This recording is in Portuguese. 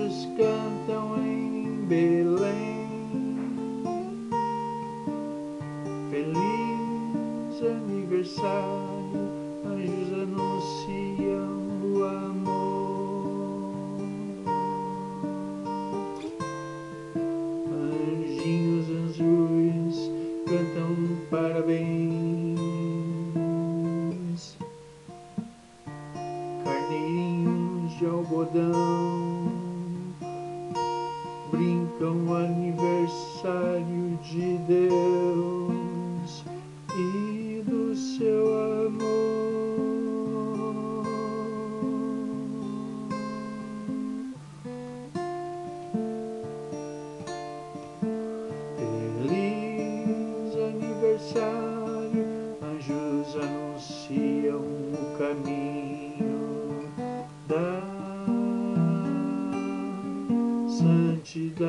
anjos cantam em Belém. Feliz aniversário, anjos anunciam o amor. Anjinhos azuis cantam parabéns. Carneirinhos de algodão brincam o aniversário de Deus e do seu amor. Feliz aniversário, anjos anunciam o caminho santidade.